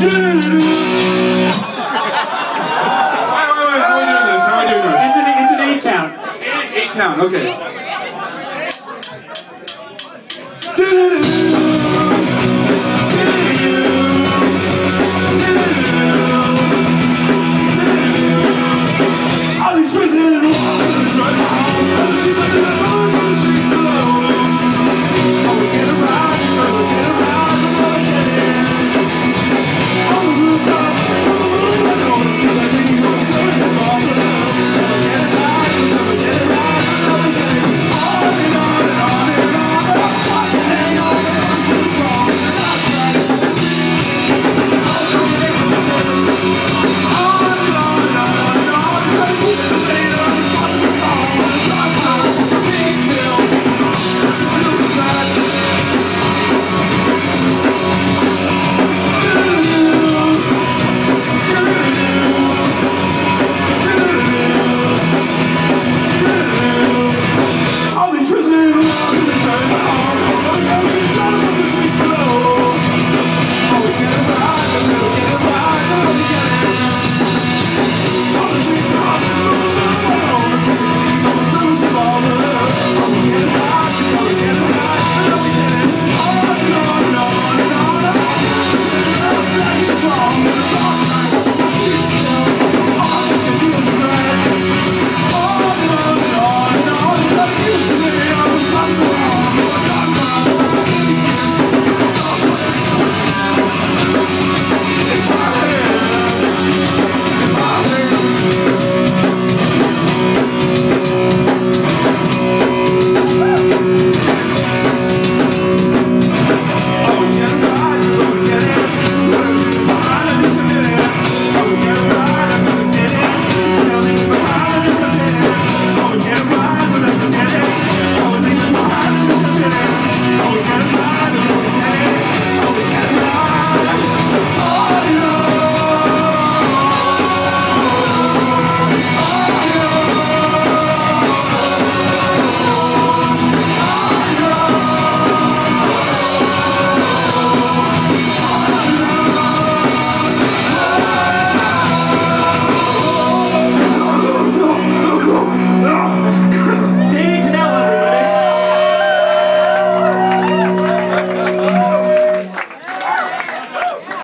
It's an eight count. Eight, eight count, okay.